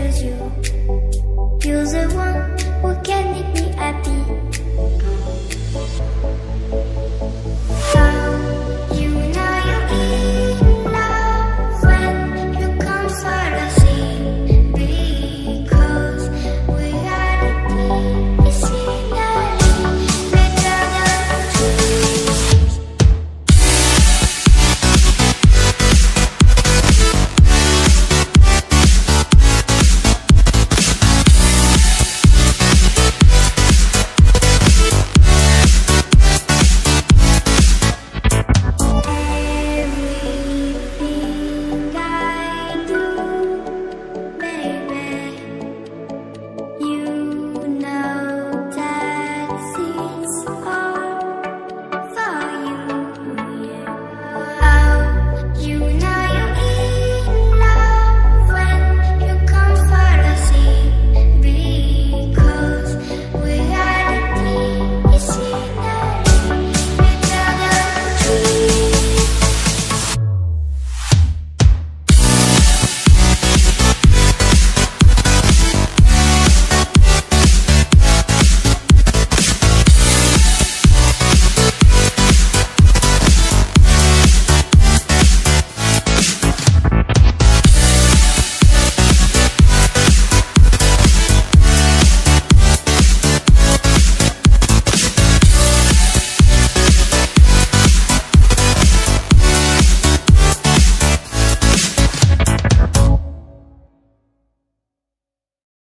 touches you